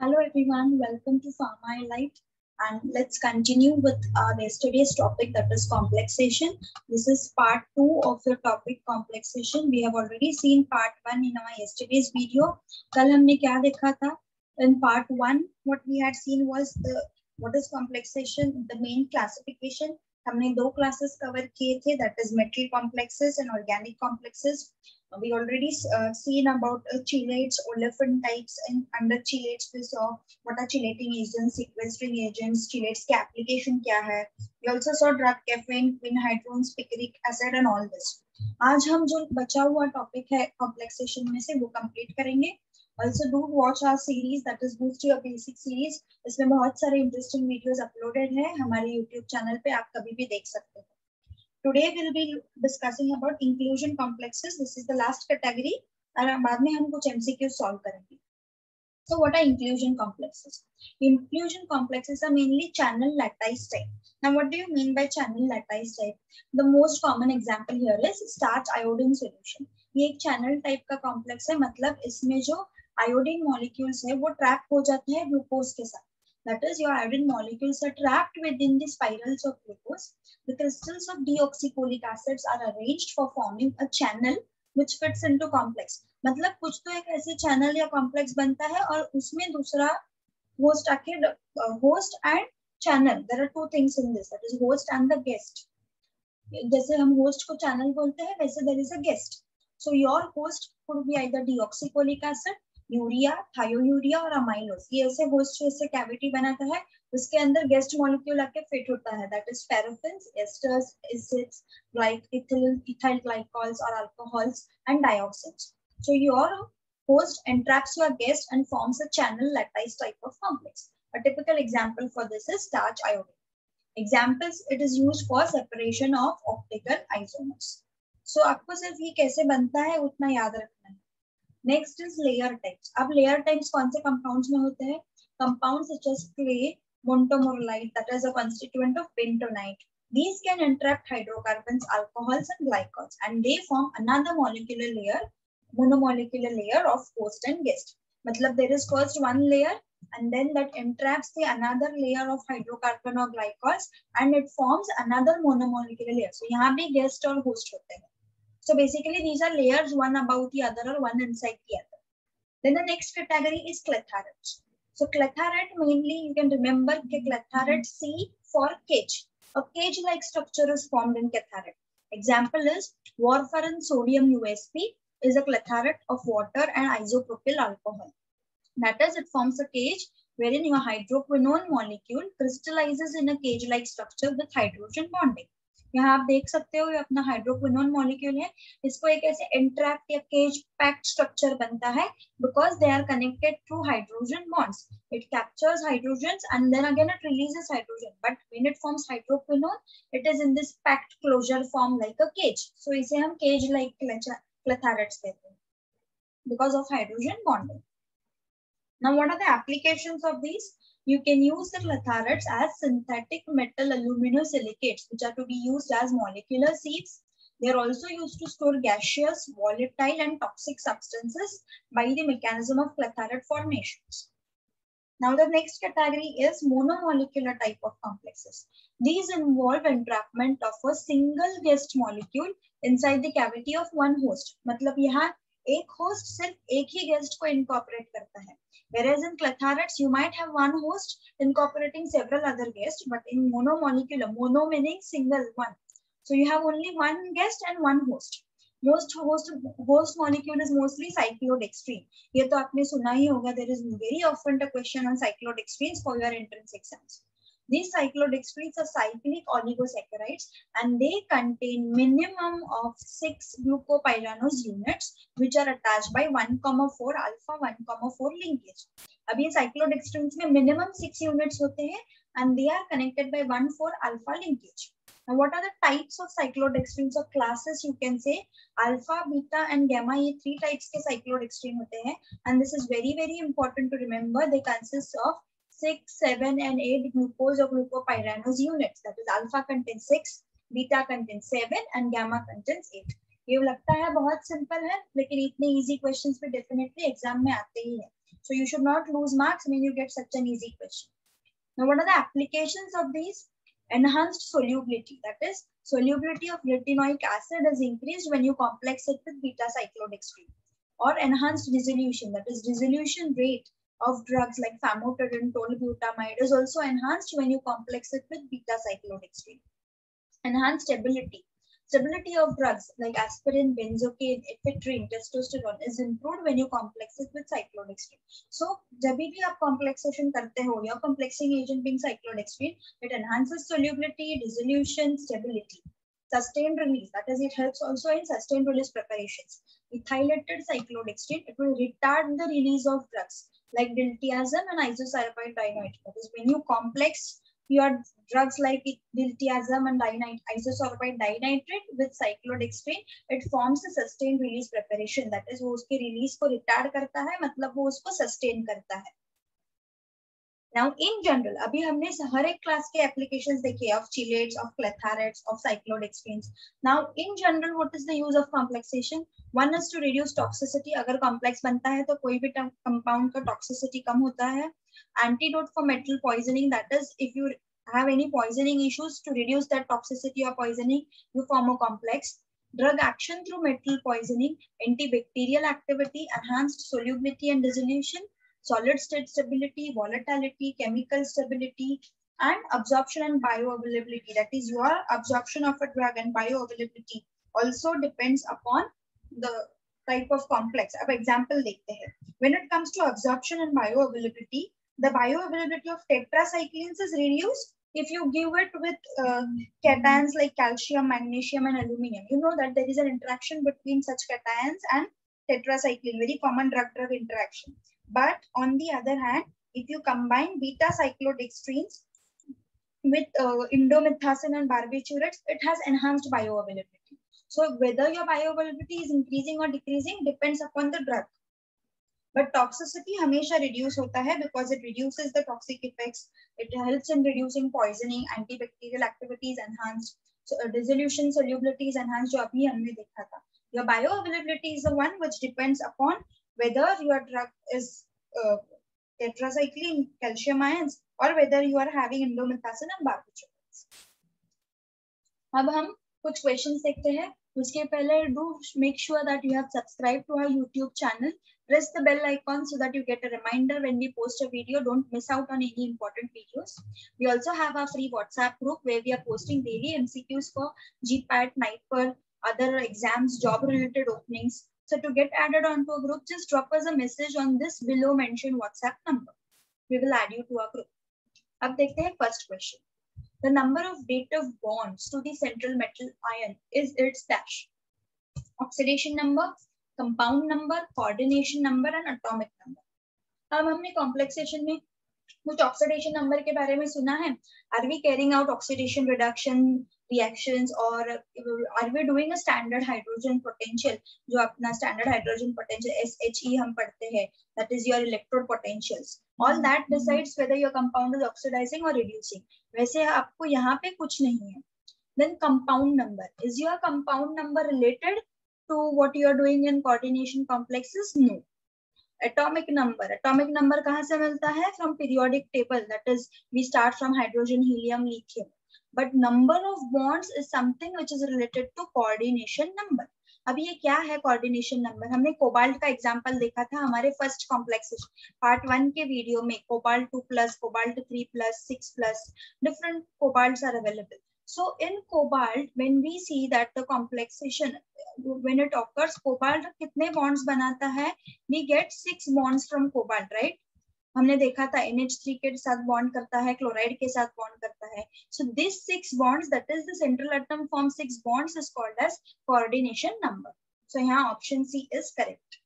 Hello everyone, welcome to Pharma Light and let's continue with our yesterday's topic that is complexation. This is part two of the topic complexation. We have already seen part one in our yesterday's video. कल हमने क्या देखा था? In part one, what we had seen was the what is complexation, the main classification. हमने दो classes cover किए थे that is metal complexes and organic complexes. We already uh, seen about uh, chelates, olefin types, and under chelates we saw what are chelating agents, sequestering agents, chelates के application क्या है. We also saw drug caffeine, quinhydrones, picric acid and all this. आज हम जो बचा हुआ topic है complexation में से वो कंप्लीट करेंगे also do watch our series that is boost your basic series इसमें बहुत सारे इंटरेस्टिंग वीडियोस अपलोडेड है हमारे यूट्यूब चैनल पे आप कभी भी देख सकते हो today will be discussing about inclusion complexes this is the last category और बाद में हम कुछ एमसीक्यू सॉल्व करेंगे. So what are inclusion complexes inclusion complexes are mainly channel lattice type now what do you mean by channel lattice type the most common example here is starch iodine solution ये एक channel type का complex है. मतलब इसमें जो iodine molecules है, वो trap हो जाते हैं ग्लूकोज के साथ. That is, your iodine molecules are trapped within the spirals of glucose. The crystals of deoxycholic acids are arranged for forming a channel which fits into complex. मतलब कुछ तो एक ऐसे channel या complex बनता है और उसमें दूसरा host आके host and channel. There are two things in this. That is host and the guest. जैसे हम host को channel बोलते हैं वैसे there is a guest. So your host could be either deoxycholic acid urea, thiourea और amylose ये ऐसे host जैसे कैविटी बनाता है, उसके अंदर गेस्ट मॉलिक्यूल आके फिट होता है। That is paraffins esters acids like ethyl ethyl glycols और alcohols and dioxide so your host entraps your guest and forms a channel lattice type of complex a typical example for this is starch iodine examples it is used for separation of optical isomers so आपको सिर्फ़ ये कैसे बनता है, उतना याद रखना है। नेक्स्ट इज लेयर टाइप्स अब लेयर टाइप्स कौन से कंपाउंड्स में होते हैं compounds such as clay montomorolite that is a constituent of bentonite these can entrap hydrocarbons alcohols and glycols and they form another molecular layer monomolecular layer of host and guest matlab there is first one layer and then that entraps the another layer of hydrocarbon or glycols and it forms another monomolecular layer so yahan bhi guest और host hote hain so basically these are layers one above the other or one inside the other. Then the next category is cletharate. So cletharate mainly you can remember cletharate C for cage. A cage-like structure is formed in cletharate. Example is warfarin sodium USP is a cletharate of water and isopropyl alcohol. That is, it forms a cage wherein your hydroquinone molecule crystallizes in a cage-like structure with hydrogen bonding. यहाँ आप देख सकते हो ये अपना hydroquinone molecule है। इसको एक ऐसे इंट्रैक्ट या केज पैक्ड स्ट्रक्चर बनता है because they are connected through hydrogen bonds it captures hydrogen and then again it releases hydrogen but when it forms hydroquinone it is in this packed closure form like a cage so इसे हम cage like clathrates कहते हैं because of hydrogen bonding now, what are the applications of these? You can use the cletharets as synthetic metal aluminosilicates, which are to be used as molecular sieves. They are also used to store gaseous, volatile, and toxic substances by the mechanism of cletharet formations. Now the next category is monomolecular type of complexes. These involve entrapment of a single guest molecule inside the cavity of one host. मतलब यहाँ एक host सिर्फ़ एक ही guest को incorporate करता है. Whereas in cletharets, you might have one host incorporating several other guests, but in monomolecular, mono meaning single one. So you have only one guest and one host. Most host host molecule is mostly cyclodextrin. ये तो आपने सुना ही होगा. There is very often a question on cyclodextrins for your entrance exams. These cyclodextrins are cyclic oligosaccharides and they contain minimum of six glucopyranose units which are attached by 1, 4 alpha 1, 4 linkage. अब ये cyclodextrins में minimum six units होते हैं and they are connected by 1, 4 alpha linkage. Now, what are the types of cyclodextrins or classes you can say? Alpha, beta and gamma, ये three types के cyclodextrin होते हैं and this is very very important to remember. They consist of 6, 7 and 8 glucose or glucopyranose units. That is alpha contains 6, beta contains 7 and gamma contains 8. ये लगता है बहुत simple है लेकिन इतने इजी क्वेश्चंस पे डेफिनेटली एग्ज़ाम में आते ही है So you should not lose marks when you get such an easy question. Now, what are the applications of these? Enhanced solubility. That is, solubility of retinoic acid is increased when you complex it with beta cyclodextrin. Or enhanced resolution. That is, resolution rate of drugs like famotidine, tolbutamide is also enhanced when you complex it with beta cyclodextrin. Enhanced stability. Stability of drugs like aspirin, benzocaine, ephedrine, testosterone is improved when you complex it with cyclodextrin. So, जब भी आप complexation करते हो, your complexing agent being cyclodextrin, it enhances solubility, dissolution, stability. Sustained release, that is, it helps also in sustained release preparations. Ethylated cyclodextrin, it will retard the release of drugs Like diltiazem and isocyanide dinitrate. Is when you complex your drugs like diltiazem and diamide, isosorbide dinitrate with cyclodextrin, it forms a sustained release preparation. That is वो उसके release को retard करता है मतलब वो उसको sustain करता है. नाउ इन जनरल अभी हमने हर एक क्लास के एप्लीकेशन देखे of chelates of clathrates of cyclodextrins now in general what is the use of complexation one is to reduce toxicity अगर कॉम्प्लेक्स बनता है तो कोई भी कंपाउंड का टॉक्सिसिटी कम होता है. Antidote for metal poisoning that is if you have any poisoning issues to reduce that toxicity of poisoning you form a complex drug action through metal poisoning, antibacterial activity, enhanced solubility and dissolution solid state stability, volatility, chemical stability, and absorption and bioavailability. That is your absorption of a drug and bioavailability also depends upon the type of complex. Ab example dekhte hai. When it comes to absorption and bioavailability, the bioavailability of tetracyclines is reduced if you give it with uh, cations like calcium, magnesium, and aluminum. You know that there is an interaction between such cations and tetracycline, very common drug-drug interaction. But on the other hand, if you combine beta cyclodextrins with uh, indomethacin and barbiturates, it has enhanced bioavailability. So whether your bioavailability is increasing or decreasing depends upon the drug. But toxicity हमेशा reduce होता है because it reduces the toxic effects. It helps in reducing poisoning, antibacterial activities enhanced. So uh, dissolution solubility is enhanced जो अभी हमने देखा था. Your bioavailability is the one which depends upon whether your drug is uh, tetracycline calcium ions or whether you are having indomethacin and barbiturates. अब हम कुछ questions देखते हैं उसके पहले do make sure that you have subscribed to our YouTube channel. Press the bell icon so that you get a reminder when we post a video. Don't miss out on any important videos. We also have our free WhatsApp group where we are posting daily MCQs for GPAT, NIPER, other exams, job related openings. So to get added onto a group, just drop us a message on this below mentioned WhatsApp number. We will add you to our group. अब देखते हैं first question. The number of dative bonds to the central metal ion is its dash. Oxidation number, compound number, coordination number and atomic number. अब हमने complexation में कुछ oxidation number के बारे में सुना है. Are we carrying out oxidation reduction reactions or are we doing a standard hydrogen potential जो अपना standard hydrogen potential SHE हम पढ़ते हैं that is your electrode potentials all that decides whether your compound is oxidizing or reducing वैसे आपको यहाँ पे कुछ नहीं है then compound number is your compound number related to what you are doing in coordination complexes no atomic number atomic number कहाँ से मिलता है from periodic table that is we start from hydrogen helium lithium but number of bonds is something which is related to coordination number अब ये क्या है coordination number हमने cobalt का एग्जांपल देखा था, हमारे फ़र्स्ट कॉम्प्लेक्स पार्ट वन के वीडियो में cobalt two plus cobalt three plus six plus different cobalt are available so in cobalt, when we see that the complexation, when it occurs, cobalt kitne bonds banata hai we get six bonds from cobalt, right? हमने देखा था NH3 के साथ bond करता है chloride के साथ bond करता है। So this six bonds that is the central atom form six bonds is called as coordination number so यहाँ option C is correct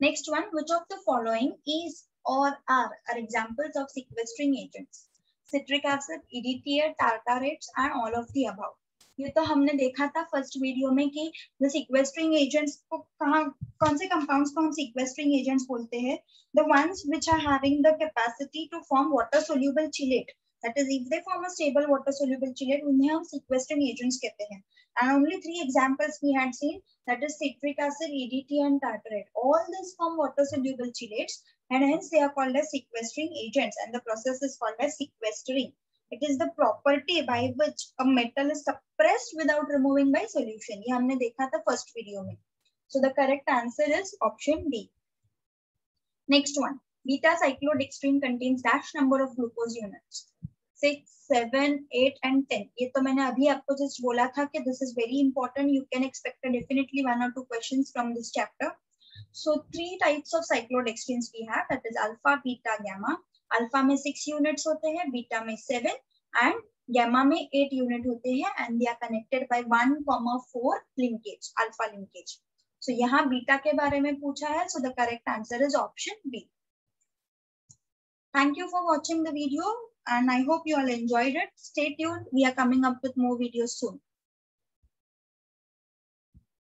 next one which of the following is or are are examples of sequestering agents? Citric acid EDTA tartarates and all of the above. ये तो हमने देखा था first video में कि the sequestering agents को कहाँ कौन से कंपाउंड्स को हम सिक्वेस्ट्रिंग एजेंट्स बोलते हैं the ones which are having the capacity to form water soluble chelate That is, if they form a stable water soluble chelate, उन्हें हम sequestering agents कहते हैं. And only three examples we had seen, that is citric acid, EDT, and tartarate. All these form water soluble chelates, and hence they are called as sequestering agents, and the process is called as sequestering. It is the property by which a metal is suppressed without removing by solution ये हमने देखा था first video में। So the correct answer is option D next one beta cyclodextrin contains dash number of glucose units six seven eight and ten ये तो मैंने अभी आपको जस्ट बोला था कि this is very important you can expect definitely one or two question from this chapter so three types of cyclodextrin we have that is alpha beta gamma alpha में six unit होते हैं beta में seven and gamma में eight unit होते हैं and they are connected by one form of four linkage alpha linkage so यहाँ beta के बारे में पूछा है so the correct answer is option B thank you for watching the video and I hope you all enjoyed it stay यून we are coming up with more video soon